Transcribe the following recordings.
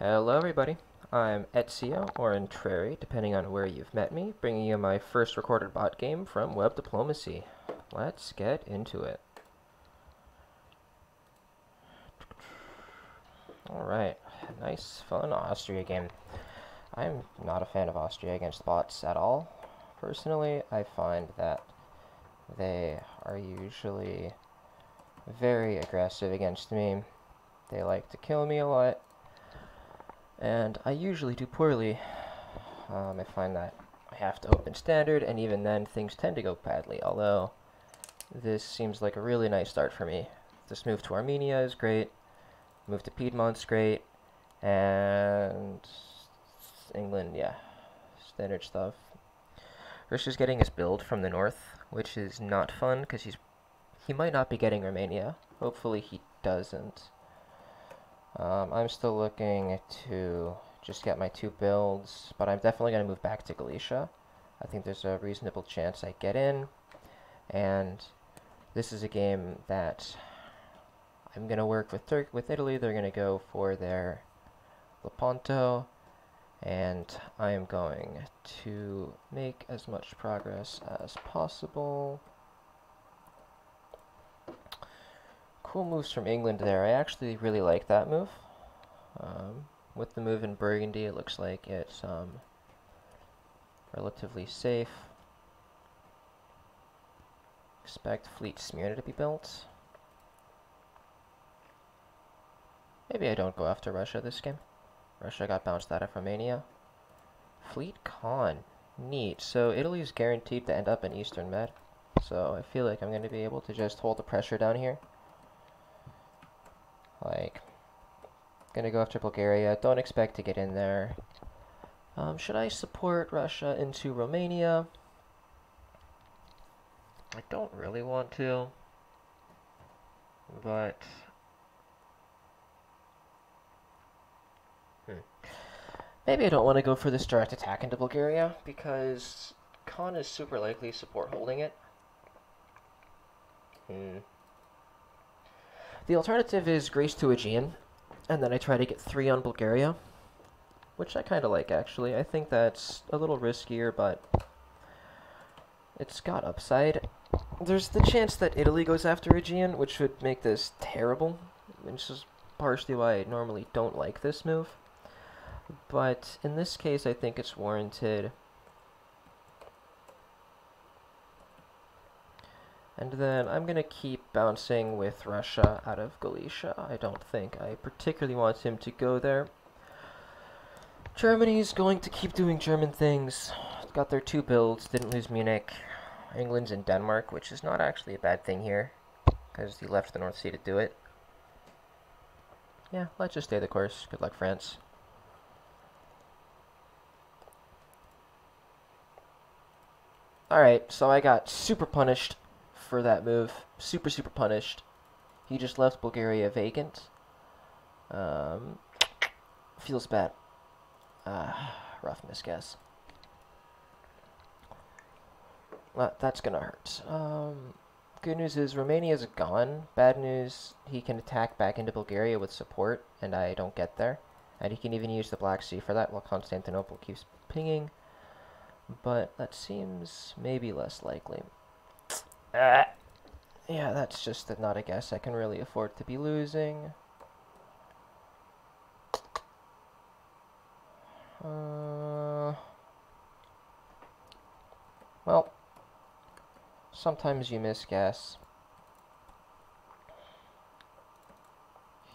Hello everybody, I'm Ezio, or Entreri, depending on where you've met me, bringing you my first recorded bot game from Web Diplomacy. Let's get into it. Alright, nice, fun Austria game. I'm not a fan of Austria against bots at all. Personally, I find that they are usually very aggressive against me. They like to kill me a lot, and I usually do poorly. Um, I find that I have to open standard, and even then things tend to go badly, although this seems like a really nice start for me. This move to Armenia is great, move to Piedmont's great, and England, yeah, standard stuff. Russia's getting his build from the north, which is not fun, because he's he might not be getting Romania. Hopefully he doesn't. Um, I'm still looking to just get my two builds, but I'm definitely going to move back to Galicia. I think there's a reasonable chance I get in, and this is a game that I'm going to work with with Italy. They're going to go for their Lepanto, and I am going to make as much progress as possible. Cool moves from England there. I actually really like that move. Um, with the move in Burgundy, it looks like it's um, relatively safe. Expect Fleet Smyrna to be built. Maybe I don't go after Russia this game. Russia got bounced out of Romania. Fleet Con. Neat. So Italy is guaranteed to end up in Eastern Med. So I feel like I'm going to be able to just hold the pressure down here. Like, gonna go after Bulgaria. Don't expect to get in there. Um, should I support Russia into Romania? I don't really want to. But... Hmm. Maybe I don't want to go for this direct attack into Bulgaria, because Con is super likely support holding it. Hmm. The alternative is Greece to Aegean, and then I try to get three on Bulgaria, which I kind of like, actually. I think that's a little riskier, but it's got upside. There's the chance that Italy goes after Aegean, which would make this terrible, which is partially why I normally don't like this move. But in this case, I think it's warranted. And then I'm going to keep bouncing with Russia out of Galicia. I don't think I particularly want him to go there. Germany's going to keep doing German things. Got their two builds, didn't lose Munich. England's in Denmark, which is not actually a bad thing here, because he left the North Sea to do it. Yeah, let's just stay the course. Good luck, France. Alright, so I got super punished for that move. Super, super punished. He just left Bulgaria vacant. Um, feels bad. Uh, rough misguess. That's gonna hurt. Um, good news is Romania's gone. Bad news, he can attack back into Bulgaria with support, and I don't get there. And he can even use the Black Sea for that while Constantinople keeps pinging. But that seems maybe less likely. Uh, yeah, that's just not a guess I can really afford to be losing. Uh, well, sometimes you miss guess.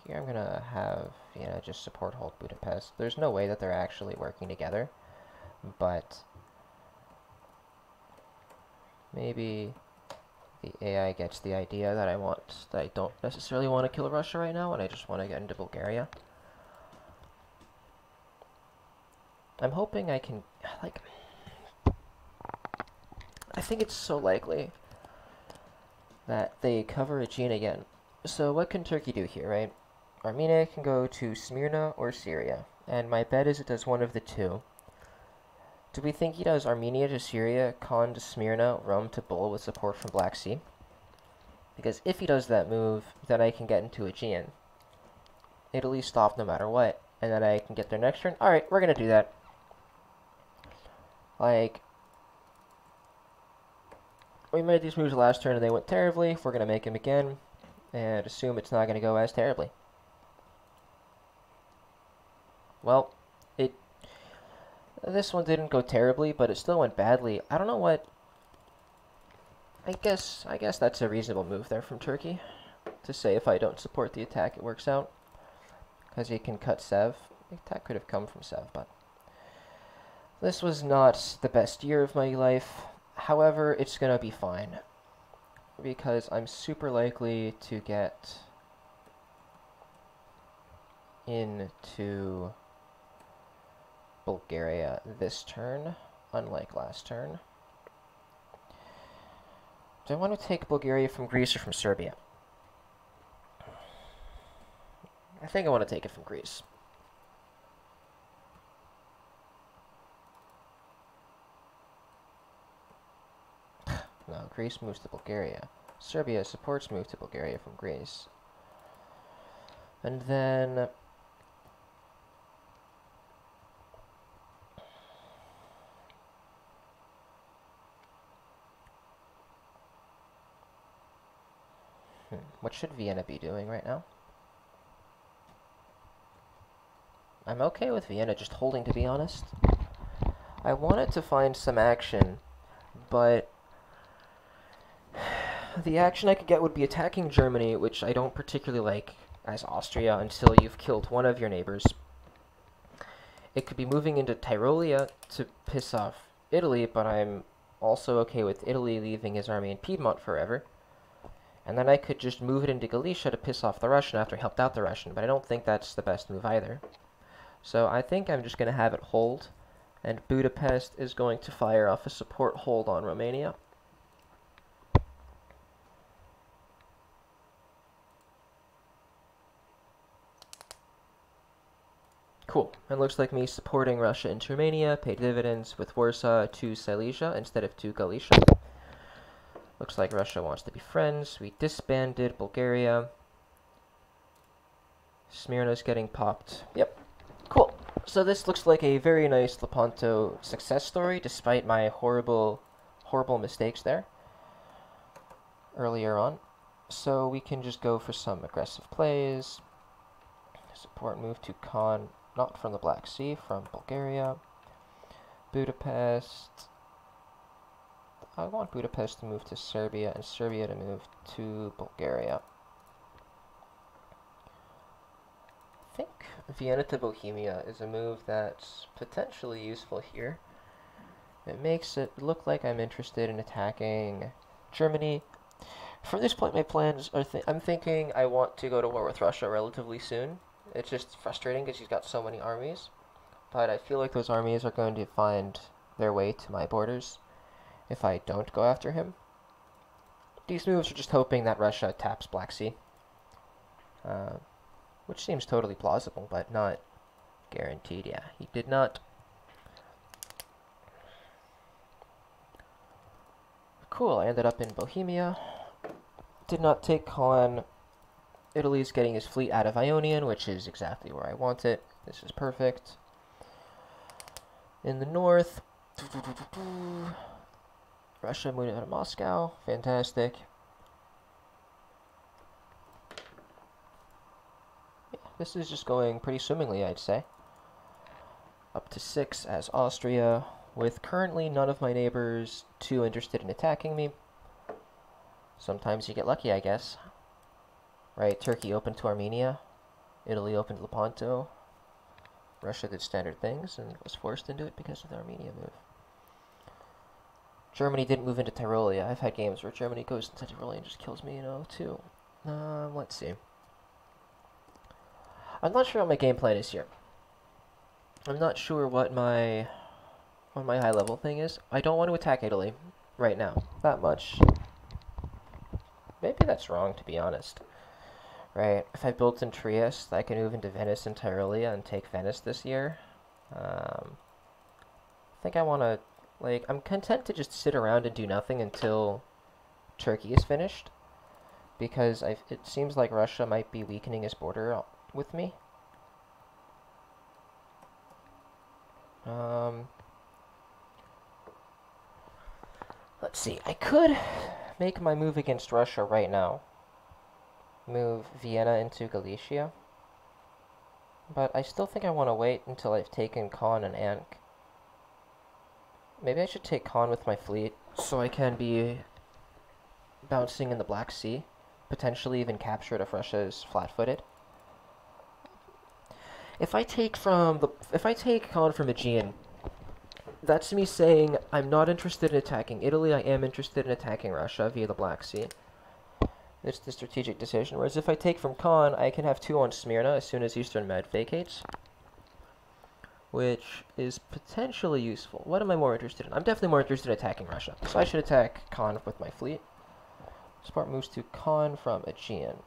Here I'm gonna have, you know, just support hold Budapest. There's no way that they're actually working together, but maybe the AI gets the idea that I want, that I don't necessarily want to kill Russia right now, and I just want to get into Bulgaria. I'm hoping I can, like, I think it's so likely that they cover Aegean again. So what can Turkey do here, right? Armenia can go to Smyrna or Syria, and my bet is it does one of the two. Do we think he does Armenia to Syria, Con to Smyrna, Rome to Bull with support from Black Sea? Because if he does that move, then I can get into Aegean. Italy stopped no matter what, and then I can get their next turn. Alright, we're to do that. Like, we made these moves last turn and they went terribly. If we're to make them again and assume it's not to go as terribly. Well, this one didn't go terribly, but it still went badly. I don't know what I guess I guess that's a reasonable move there from Turkey to say if I don't support the attack it works out because he can cut Sev. The attack could have come from Sev, but this was not the best year of my life. However, it's going to be fine. Because I'm super likely to get into Bulgaria this turn, unlike last turn. Do I want to take Bulgaria from Greece or from Serbia? I think I want to take it from Greece. No, Greece moves to Bulgaria. Serbia supports move to Bulgaria from Greece. And then... Hmm, what should Vienna be doing right now? I'm okay with Vienna just holding, to be honest. I wanted to find some action, but the action I could get would be attacking Germany, which I don't particularly like as Austria until you've killed one of your neighbors. It could be moving into Tyrolia to piss off Italy, but I'm also okay with Italy leaving his army in Piedmont forever. And then I could just move it into Galicia to piss off the Russian after I helped out the Russian, but I don't think that's the best move either. So I think I'm just going to have it hold, and Budapest is going to fire off a support hold on Romania. Cool. It looks like me supporting Russia and Romania paid dividends with Warsaw to Silesia instead of to Galicia. Looks like Russia wants to be friends. We disbanded Bulgaria. Smyrna's getting popped. Yep. Cool. So this looks like a very nice Lepanto success story, despite my horrible, horrible mistakes there earlier on. So we can just go for some aggressive plays. Support move to Con not from the Black Sea, from Bulgaria. Budapest. I want Budapest to move to Serbia and Serbia to move to Bulgaria. I think Vienna to Bohemia is a move that's potentially useful here. It makes it look like I'm interested in attacking Germany. From this point, my plans are th I'm thinking I want to go to war with Russia relatively soon. It's just frustrating because he's got so many armies. But I feel like those armies are going to find their way to my borders if I don't go after him. These moves are just hoping that Russia taps Black Sea. Uh, which seems totally plausible, but not guaranteed. Yeah, he did not. Cool, I ended up in Bohemia. Did not take on Italy's getting his fleet out of Ionian, which is exactly where I want it. This is perfect. In the north, Russia moving out of Moscow. Fantastic. Yeah, this is just going pretty swimmingly, I'd say. Up to six as Austria, with currently none of my neighbors too interested in attacking me. Sometimes you get lucky, I guess. Right, Turkey opened to Armenia. Italy opened Lepanto. Russia did standard things and was forced into it because of the Armenia move. Germany didn't move into Tyrolia. I've had games where Germany goes into Tyrolia and just kills me, you know, too. Um, let's see. I'm not sure what my game plan is here. I'm not sure what my what my high level thing is. I don't want to attack Italy right now. That much. Maybe that's wrong, to be honest. Right, if I built in Trieste, I can move into Venice and Tyrolia and take Venice this year. Um, I think I want to, like, I'm content to just sit around and do nothing until Turkey is finished. Because I've, it seems like Russia might be weakening his border with me. Um, let's see. I could make my move against Russia right now. Move Vienna into Galicia. But I still think I want to wait until I've taken Con and Ank. Maybe I should take Con with my fleet, so I can be bouncing in the Black Sea. Potentially even capture it if Russia is flat-footed. If I take from the... If I take Con from Aegean, that's me saying I'm not interested in attacking Italy, I am interested in attacking Russia via the Black Sea. It's the strategic decision. Whereas if I take from Con, I can have two on Smyrna as soon as Eastern Med vacates which is potentially useful. What am I more interested in? I'm definitely more interested in attacking Russia. So I should attack Con with my fleet. Spartan moves to Con from Aegean.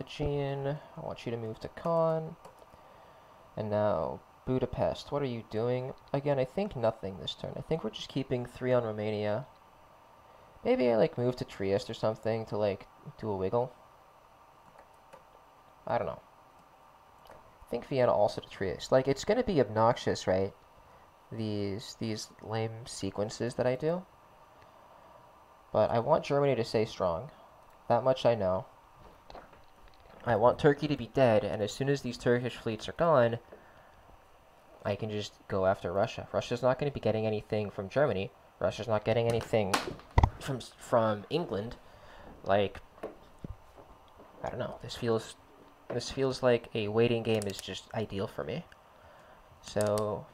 Aegean, I want you to move to Con. And now, Budapest, what are you doing? Again, I think nothing this turn. I think we're just keeping three on Romania. Maybe I, like, move to Trieste or something to, like, do a wiggle. I don't know think Vienna also to Trieste. Like, it's going to be obnoxious, right? These, these lame sequences that I do. But I want Germany to stay strong. That much I know. I want Turkey to be dead, and as soon as these Turkish fleets are gone, I can just go after Russia. Russia's not going to be getting anything from Germany. Russia's not getting anything from from England. Like, I don't know. This feels this feels like a waiting game is just ideal for me. So,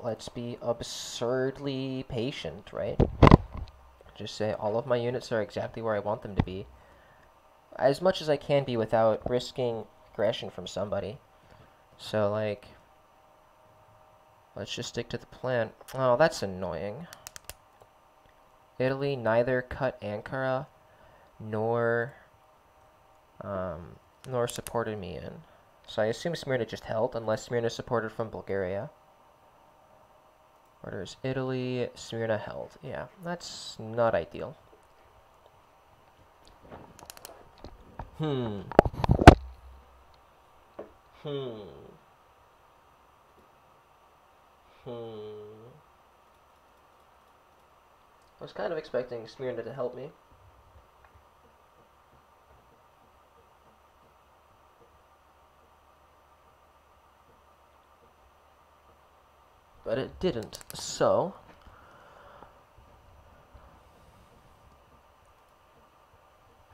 let's be absurdly patient, right? Just say all of my units are exactly where I want them to be. As much as I can be without risking aggression from somebody. So, like, let's just stick to the plan. Oh, that's annoying. Italy neither cut Ankara nor um, nor supported me in. So I assume Smyrna just held, unless Smyrna supported from Bulgaria. Orders Italy, Smyrna held. Yeah, that's not ideal. Hmm. Hmm. Hmm. I was kind of expecting Smyrna to help me. But it didn't. So,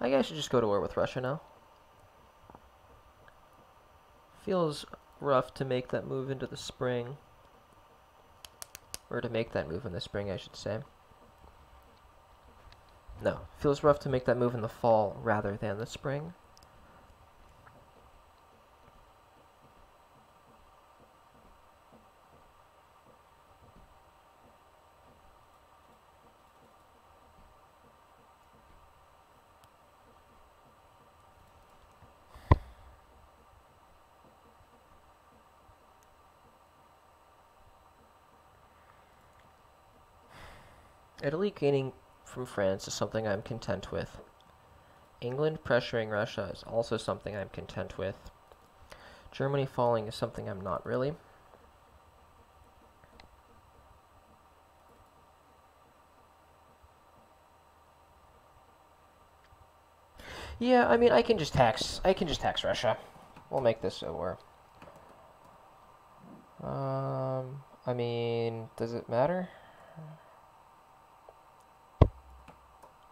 I guess I should just go to war with Russia now. Feels rough to make that move into the spring. Or to make that move in the spring, I should say. No, feels rough to make that move in the fall rather than the spring. Italy gaining from France is something I'm content with. England pressuring Russia is also something I'm content with. Germany falling is something I'm not really. Yeah, I mean, I can just tax. I can just tax Russia. We'll make this a war. Um, I mean, does it matter?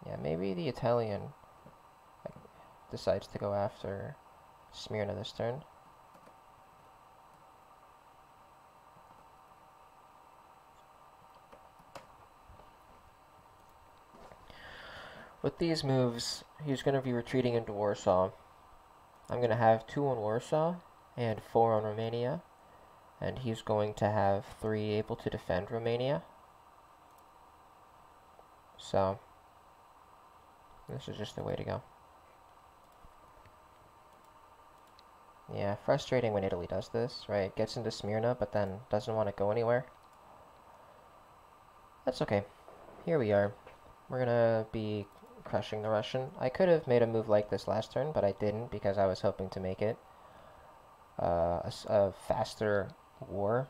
Yeah, maybe the Italian decides to go after Smyrna this turn. With these moves, he's going to be retreating into Warsaw. I'm going to have two on Warsaw and four on Romania. And he's going to have three able to defend Romania. So, this is just the way to go. Yeah, frustrating when Italy does this, right? Gets into Smyrna, but then doesn't want to go anywhere. That's okay. Here we are. We're gonna be crushing the Russian. I could have made a move like this last turn, but I didn't because I was hoping to make it uh, a, a faster war.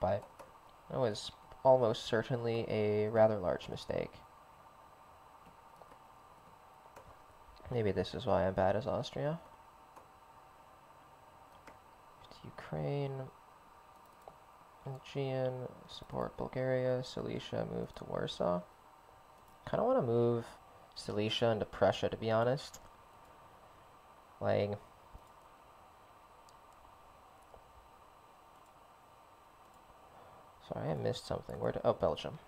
but it was almost certainly a rather large mistake. Maybe this is why I'm bad as Austria. Ukraine, Aegean, support Bulgaria, Silesia, move to Warsaw. Kind of want to move Silesia into Prussia, to be honest. Like, sorry, I missed something. Where? To, oh, Belgium.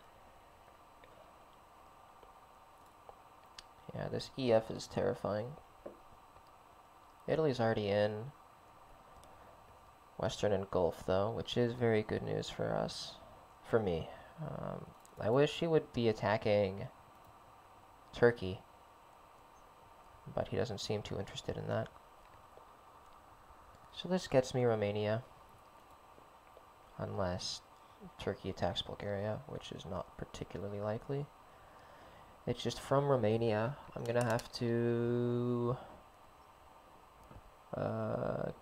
Yeah, this EF is terrifying. Italy's already in. Western and Gulf, though, which is very good news for us. For me. Um, I wish he would be attacking Turkey. But he doesn't seem too interested in that. So this gets me Romania. Unless Turkey attacks Bulgaria, which is not particularly likely. It's just from Romania. I'm gonna have to... Uh,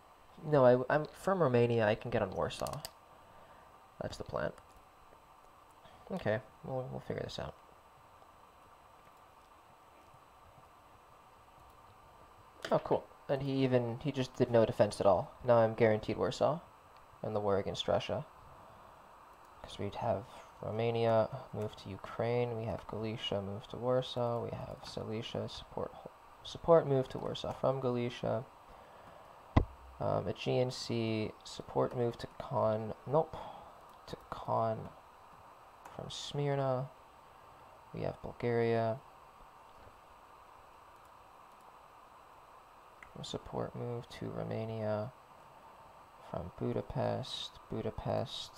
no, I, I'm from Romania. I can get on Warsaw. That's the plan. Okay, we'll, we'll figure this out. Oh, cool. And he even, he just did no defense at all. Now I'm guaranteed Warsaw and the war against Russia. Because we'd have Romania move to Ukraine, we have Galicia move to Warsaw, we have Silesia support, support move to Warsaw from Galicia. Um, Aegean Sea support move to Con, nope, to Con from Smyrna. We have Bulgaria. support move to Romania from Budapest, Budapest,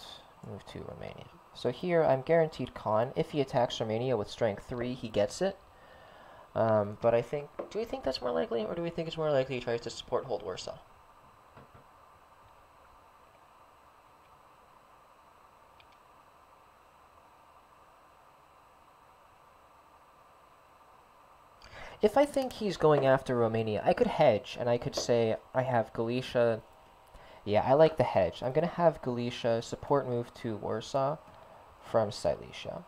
move to Romania. So here I'm guaranteed Con. If he attacks Romania with strength 3, he gets it. Um, but I think, do we think that's more likely, or do we think it's more likely he tries to support hold Warsaw? If I think he's going after Romania, I could hedge, and I could say I have Galicia. Yeah, I like the hedge. I'm going to have Galicia support move to Warsaw from Silesia.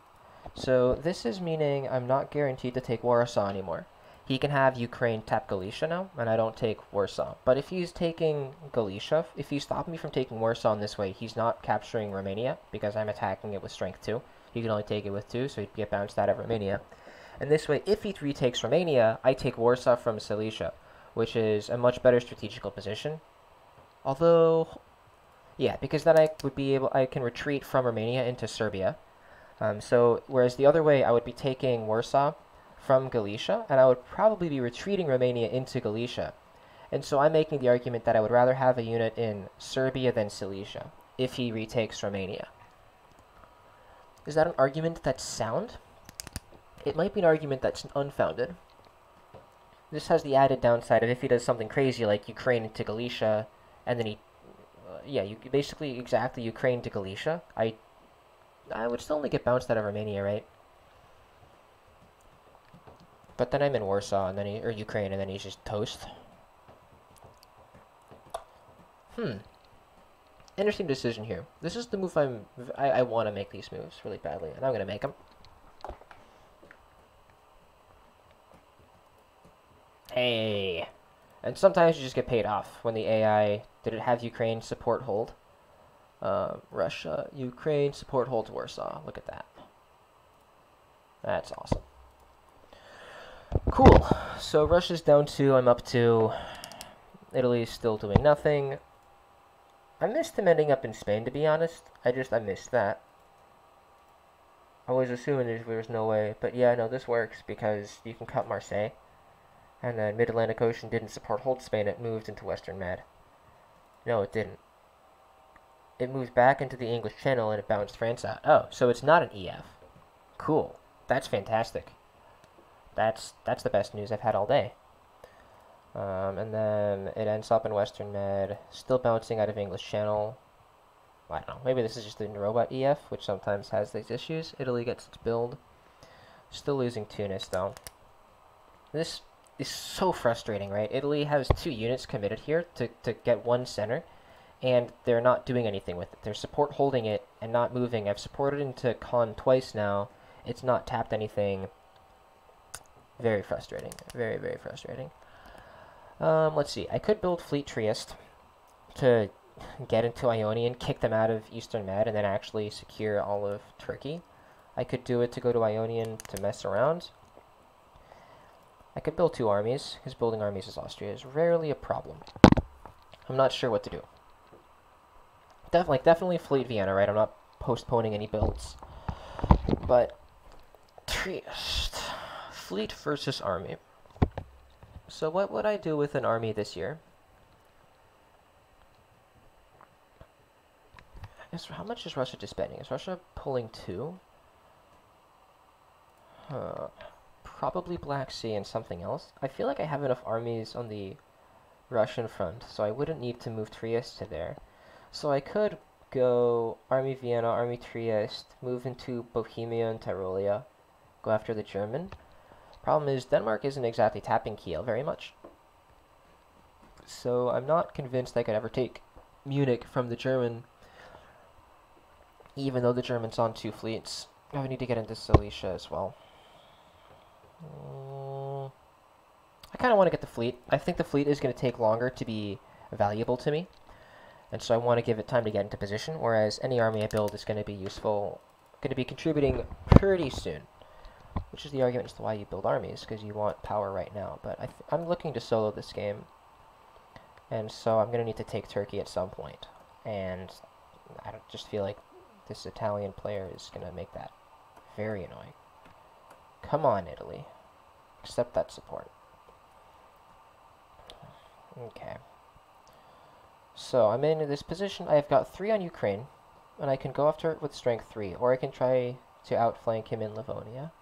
So this is meaning I'm not guaranteed to take Warsaw anymore. He can have Ukraine tap Galicia now, and I don't take Warsaw. But if he's taking Galicia, if he's stopping me from taking Warsaw in this way, he's not capturing Romania, because I'm attacking it with strength 2. He can only take it with 2, so he'd get bounced out of Romania. And this way, if he retakes Romania, I take Warsaw from Silesia, which is a much better strategical position. Although, yeah, because then I would be able, I can retreat from Romania into Serbia. Um, so, whereas the other way, I would be taking Warsaw from Galicia, and I would probably be retreating Romania into Galicia. And so I'm making the argument that I would rather have a unit in Serbia than Silesia, if he retakes Romania. Is that an argument that's sound? it might be an argument that's unfounded. This has the added downside of if he does something crazy like Ukraine into Galicia, and then he, yeah, you basically exactly Ukraine to Galicia. I, I would still only get bounced out of Romania, right? But then I'm in Warsaw, and then he, or Ukraine, and then he's just toast. Hmm. Interesting decision here. This is the move I'm, I, I want to make these moves really badly, and I'm going to make them. Hey. And sometimes you just get paid off when the AI... Did it have Ukraine support hold? Uh, Russia, Ukraine, support hold Warsaw. Look at that. That's awesome. Cool. So Russia's down two. I'm up to. Italy's still doing nothing. I missed him ending up in Spain, to be honest. I just, I missed that. I was assuming there was no way. But yeah, no, this works because you can cut Marseille and the Mid-Atlantic Ocean didn't support hold Spain, it moved into Western Med. No, it didn't. It moved back into the English Channel and it bounced France out. Oh, so it's not an EF. Cool. That's fantastic. That's that's the best news I've had all day. Um, and then it ends up in Western Med, still bouncing out of English Channel. I don't know. Maybe this is just the robot EF, which sometimes has these issues. Italy gets its build. Still losing Tunis, though. This is so frustrating, right? Italy has two units committed here to, to get one center, and they're not doing anything with it. They're support holding it and not moving. I've supported into con twice now. It's not tapped anything. Very frustrating. Very, very frustrating. Um, let's see. I could build Fleet Trieste to get into Ionian, kick them out of Eastern Med, and then actually secure all of Turkey. I could do it to go to Ionian to mess around. I could build two armies, because building armies as Austria is rarely a problem. I'm not sure what to do. Definitely, like, definitely Fleet Vienna, right? I'm not postponing any builds. But, Trieste. Fleet versus army. So what would I do with an army this year? Is, how much is Russia just spending? Is Russia pulling two? Huh. Probably Black Sea and something else. I feel like I have enough armies on the Russian front, so I wouldn't need to move Trieste to there. So I could go Army Vienna, Army Trieste, move into Bohemia and Tyrolia, go after the German. Problem is, Denmark isn't exactly tapping Kiel very much. So I'm not convinced I could ever take Munich from the German, even though the German's on two fleets. I need to get into Silesia as well. Mm, I kind of want to get the fleet. I think the fleet is going to take longer to be valuable to me. And so I want to give it time to get into position, whereas any army I build is going to be useful, going to be contributing pretty soon. Which is the argument as to why you build armies, because you want power right now. But I am looking to solo this game, and so I'm going to need to take Turkey at some point. And I just feel like this Italian player is going to make that very annoying. Come on, Italy. Accept that support. Okay. So I'm in this position. I've got three on Ukraine, and I can go after it with strength three, or I can try to outflank him in Livonia,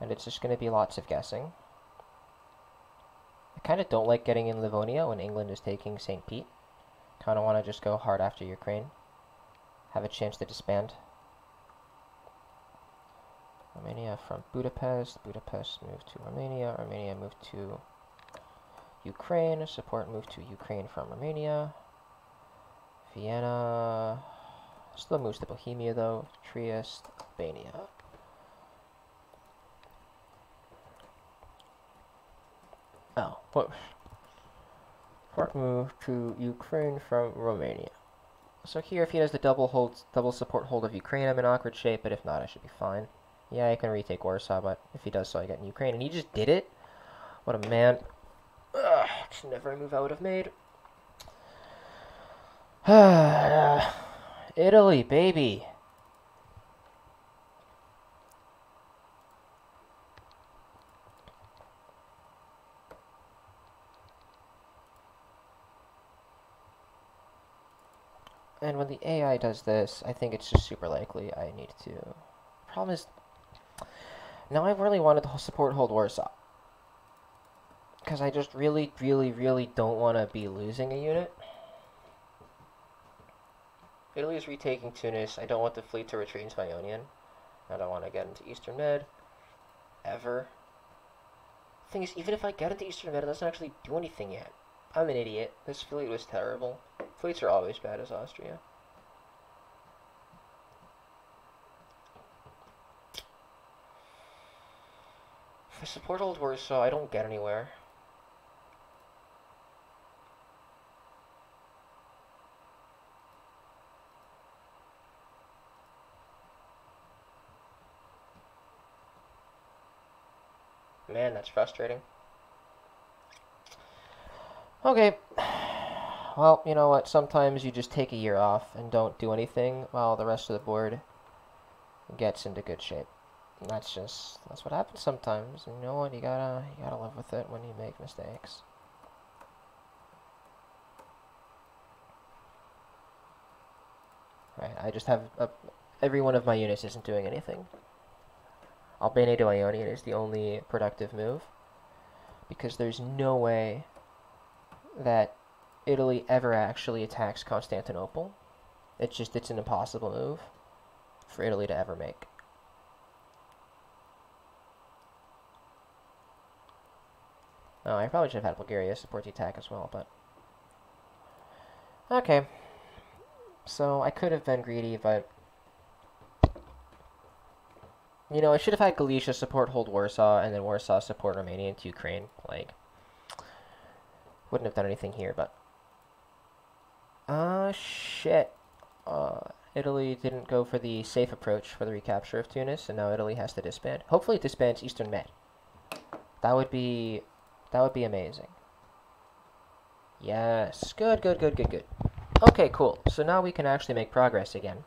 and it's just going to be lots of guessing. I kind of don't like getting in Livonia when England is taking St. Pete. Kind of want to just go hard after Ukraine. Have a chance to disband. Romania from Budapest. Budapest moved to Romania. Romania moved to Ukraine. Support moved to Ukraine from Romania. Vienna. Still moves to Bohemia though. Trieste, Albania. Oh, what? Support move to Ukraine from Romania. So here, if he has the double hold, double support hold of Ukraine, I'm in awkward shape, but if not, I should be fine. Yeah, I can retake Warsaw, but if he does so, I get in Ukraine. And he just did it? What a man. Ugh, it's never a move I would have made. Italy, baby. And when the AI does this, I think it's just super likely I need to... Problem is, now I really wanted to support Hold Warsaw. Because I just really, really, really don't want to be losing a unit. Italy is retaking Tunis. I don't want the fleet to retreat into Ionian. I don't want to get into Eastern Med. Ever. Thing is, even if I get into Eastern Med, it doesn't actually do anything yet. I'm an idiot. This fleet was terrible. Fleets are always bad as Austria. If I support Old Warsaw, I don't get anywhere. Man, that's frustrating. Okay. Well, you know what? Sometimes you just take a year off and don't do anything while the rest of the board gets into good shape. That's just that's what happens sometimes. You know what? You gotta you gotta live with it when you make mistakes. Right. I just have a, every one of my units isn't doing anything. Albania to Ionian is the only productive move. Because there's no way that Italy ever actually attacks Constantinople. It's just, it's an impossible move for Italy to ever make. Oh, I probably should have had Bulgaria support the attack as well, but... Okay. So I could have been greedy, but... You know, I should have had Galicia support hold Warsaw, and then Warsaw support Romania into Ukraine. Like, wouldn't have done anything here, but... Uh, shit. Uh, Italy didn't go for the safe approach for the recapture of Tunis, and now Italy has to disband. Hopefully it disbands Eastern Med. That would be... That would be amazing. Yes. Good, good, good, good, good. Okay, cool. So now we can actually make progress again.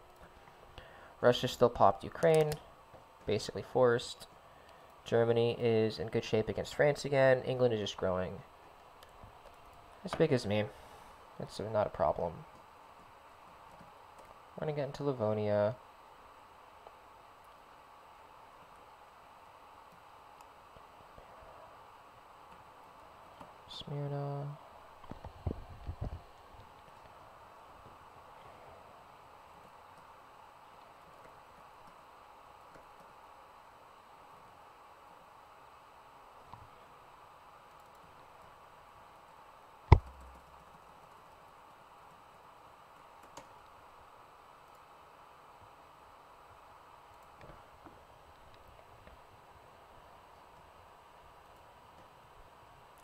Russia still popped Ukraine. Basically forced. Germany is in good shape against France again. England is just growing. As big as me. It's not a problem. I'm gonna get into Livonia. Smyrna.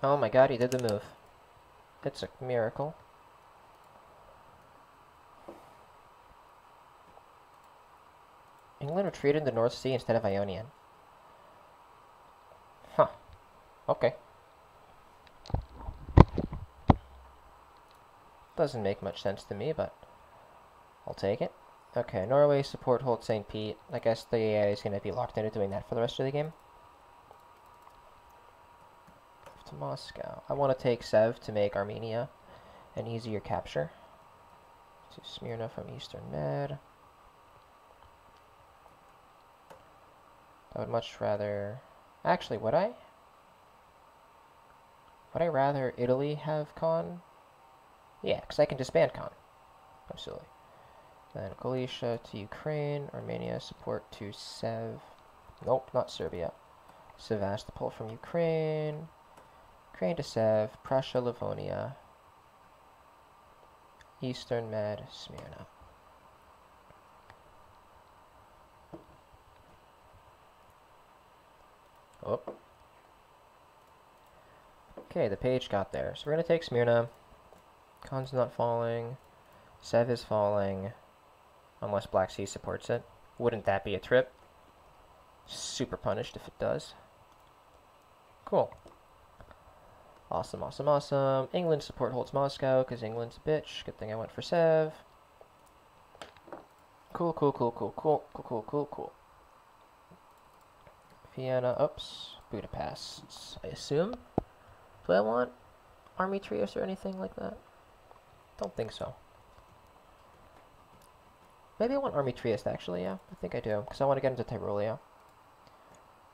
Oh my god, he did the move. It's a miracle. England retreated in the North Sea instead of Ionian. Huh. Okay. Doesn't make much sense to me, but I'll take it. Okay, Norway support hold St. Pete. I guess the AI is going to be locked into doing that for the rest of the game to Moscow. I want to take Sev to make Armenia an easier capture. To Smyrna from Eastern Med. I would much rather... Actually, would I? Would I rather Italy have Con? Yeah, because I can disband Con. Absolutely. Then Galicia to Ukraine. Armenia support to Sev. Nope, not Serbia. Sevastopol from Ukraine. Ukraine to Sev, Prussia, Livonia, Eastern Med, Smyrna. Oh. Okay, the page got there. So we're going to take Smyrna. Con's not falling. Sev is falling. Unless Black Sea supports it. Wouldn't that be a trip? Super punished if it does. Cool. Awesome, awesome, awesome. England support holds Moscow because England's a bitch. Good thing I went for Sev. Cool, cool, cool, cool, cool, cool, cool, cool, cool. Vienna, oops, Budapest, I assume. Do I want army trios or anything like that? Don't think so. Maybe I want Army Trieste, actually, yeah. I think I do, because I want to get into Tyrolia.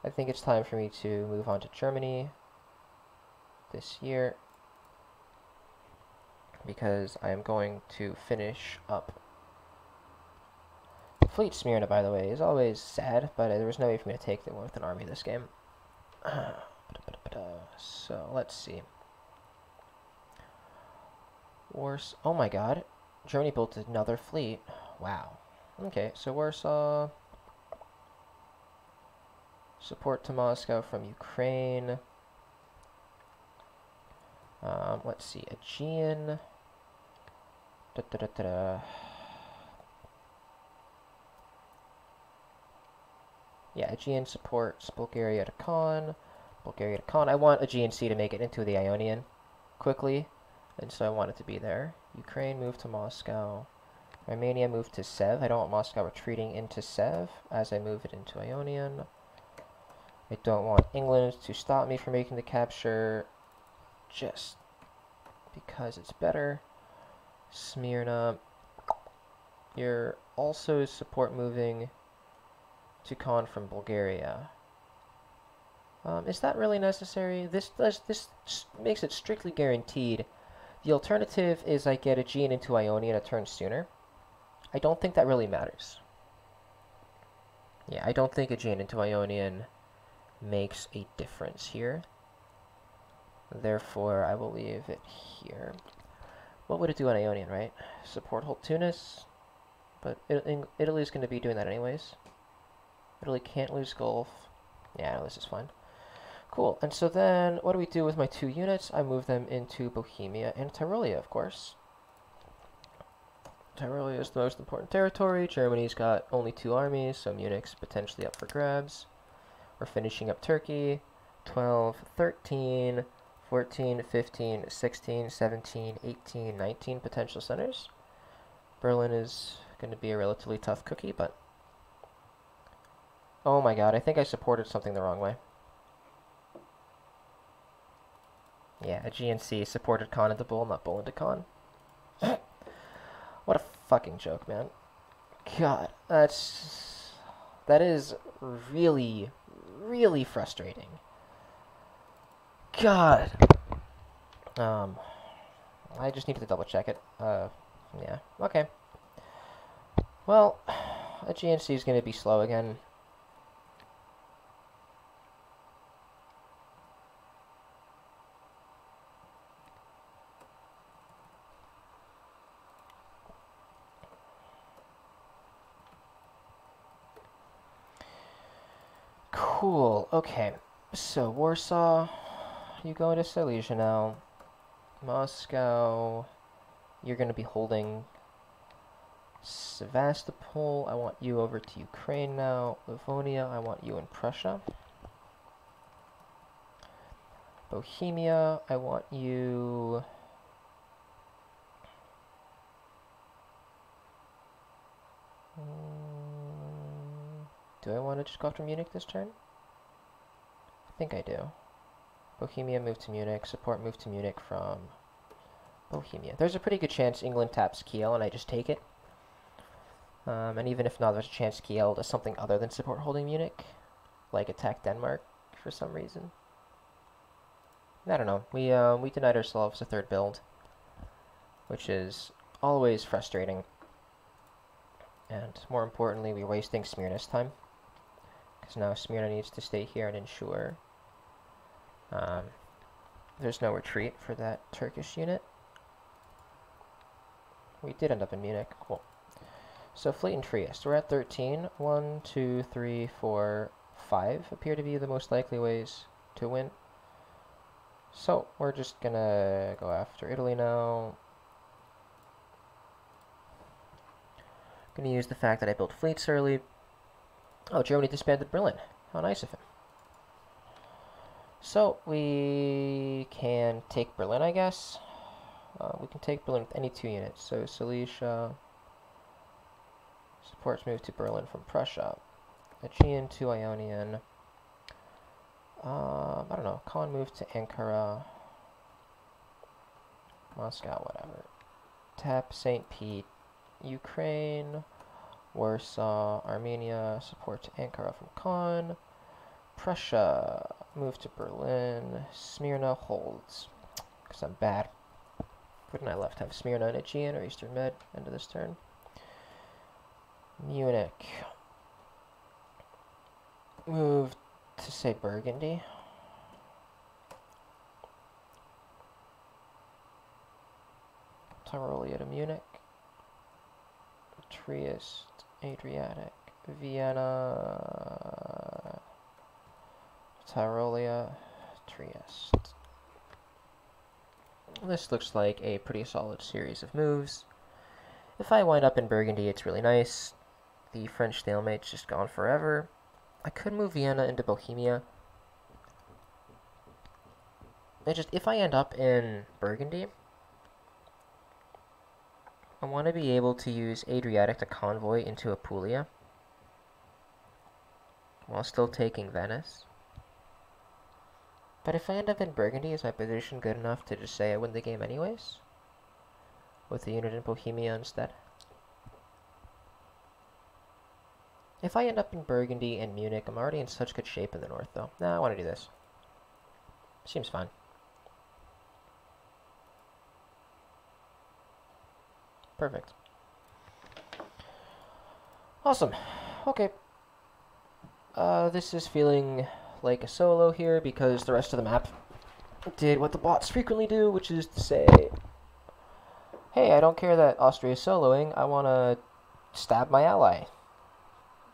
I think it's time for me to move on to Germany this year because I am going to finish up Fleet Smyrna, by the way, is always sad, but there was no way for me to take them with an army this game. so, let's see. Warsaw. Oh my god. Germany built another fleet. Wow. Okay, so Warsaw. Support to Moscow from Ukraine. Um, let's see, Aegean. Da, da, da, Yeah, Aegean supports Bulgaria to Con. Bulgaria to Con. I want Aegean Sea to make it into the Ionian quickly, and so I want it to be there. Ukraine moved to Moscow. Romania moved to Sev. I don't want Moscow retreating into Sev as I move it into Ionian. I don't want England to stop me from making the capture just because it's better. Smyrna. You're also support moving to Con from Bulgaria. Um, is that really necessary? This does this makes it strictly guaranteed. The alternative is I get Aegean into Ionian a turn sooner. I don't think that really matters. Yeah, I don't think Aegean into Ionian makes a difference here. Therefore, I will leave it here. What would it do on Ionian, right? Support hold Tunis. but It Italy's going to be doing that anyways. Italy can't lose Gulf. Yeah, no, this is fine. Cool, and so then what do we do with my two units? I move them into Bohemia and Tyrolia, of course. Tyrolia is the most important territory. Germany's got only two armies, so Munich's potentially up for grabs. We're finishing up Turkey. 12, 13, 14, 15, 16, 17, 18, 19 potential centers. Berlin is going to be a relatively tough cookie, but... Oh my god, I think I supported something the wrong way. Yeah, a GNC supported Con into Bul, not Bul into Con. what a fucking joke, man. God, that's... That is really, really frustrating. God. Um, I just needed to double check it. Uh, yeah, okay. Well, a GNC is going to be slow again. Cool. Okay. So, Warsaw, you go into Silesia now. Moscow, you're going to be holding Sevastopol. I want you over to Ukraine now. Livonia, I want you in Prussia. Bohemia, I want you... Hmm, do I want to just go after Munich this turn? I think I do. Bohemia moved to Munich. Support moved to Munich from Bohemia. There's a pretty good chance England taps Kiel and I just take it. Um, and even if not, there's a chance Kiel does something other than support holding Munich. Like attack Denmark for some reason. I don't know. We, uh, we denied ourselves a third build. Which is always frustrating. And more importantly, we're wasting Smyrna's time. Because now Smyrna needs to stay here and ensure um, there's no retreat for that Turkish unit. We did end up in Munich. Cool. So Fleet and Trieste. We're at 13. 1, 2, 3, 4, 5 appear to be the most likely ways to win. So we're just gonna go after Italy now. Gonna use the fact that I built fleets early. Oh, Germany disbanded Berlin. How nice of him. So, we can take Berlin, I guess. Uh, we can take Berlin with any two units. So, Silesia supports move to Berlin from Prussia. Aegean to Ionian. Um, I don't know. Con move to Ankara. Moscow, whatever. Tap St. Pete. Ukraine. Warsaw. Armenia. Support to Ankara from Con. Prussia, move to Berlin. Smyrna holds. Because I'm bad. Wouldn't I left have Smyrna and Aegean or Eastern Med end of this turn? Munich. Move to, say, Burgundy. Tyrolia to Munich. Trieste, Adriatic, Vienna, Tyrolia, Trieste. This looks like a pretty solid series of moves. If I wind up in Burgundy, it's really nice. The French stalemate's just gone forever. I could move Vienna into Bohemia. I just, if I end up in Burgundy, I want to be able to use Adriatic to convoy into Apulia while still taking Venice. But if I end up in Burgundy, is my position good enough to just say I win the game anyways? With the unit in Bohemia instead? If I end up in Burgundy and Munich, I'm already in such good shape in the north, though. Nah, I want to do this. Seems fine. Perfect. Awesome. Okay. Uh, this is feeling like a solo here because the rest of the map did what the bots frequently do, which is to say, hey, I don't care that Austria is soloing, I want to stab my ally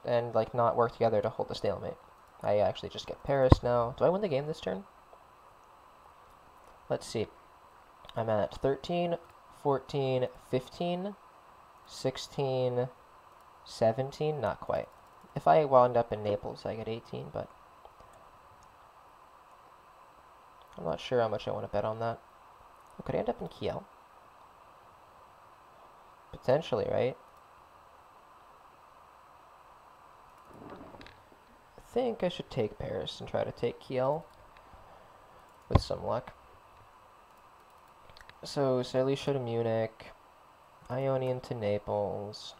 and like not work together to hold the stalemate. I actually just get Paris now. Do I win the game this turn? Let's see. I'm at 13, 14, 15, 16, 17, not quite. If I wound up in Naples, I get 18, but I'm not sure how much I want to bet on that. Oh, could I end up in Kiel? Potentially, right? I think I should take Paris and try to take Kiel with some luck. So, Silesia to Munich, Ionian to Naples,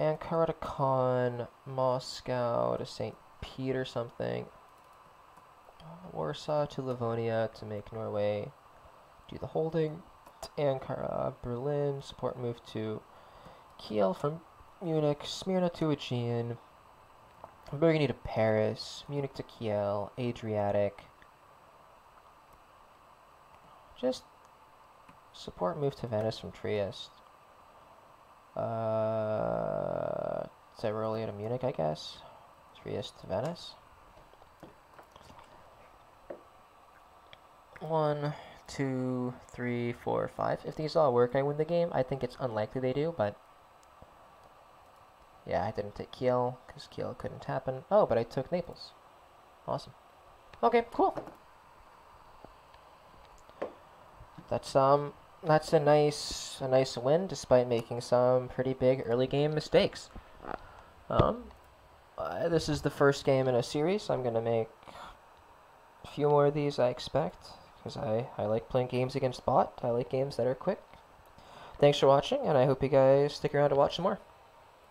Ankara to Con, Moscow to St. Pete or something, Warsaw to Livonia to make Norway do the holding, Ankara, Berlin, support move to Kiel from Munich, Smyrna to Aegean, Burgundy to Paris, Munich to Kiel, Adriatic, just support move to Venice from Trieste. Uh, Tyrolia to Munich, I guess. Trieste to Venice. One, two, three, four, five. If these all work, I win the game. I think it's unlikely they do, but... Yeah, I didn't take Kiel, because Kiel couldn't happen. Oh, but I took Naples. Awesome. Okay, cool. That's um that's a nice a nice win despite making some pretty big early game mistakes. Um, uh, this is the first game in a series. I'm gonna make a few more of these. I expect because I I like playing games against bot. I like games that are quick. Thanks for watching, and I hope you guys stick around to watch some more.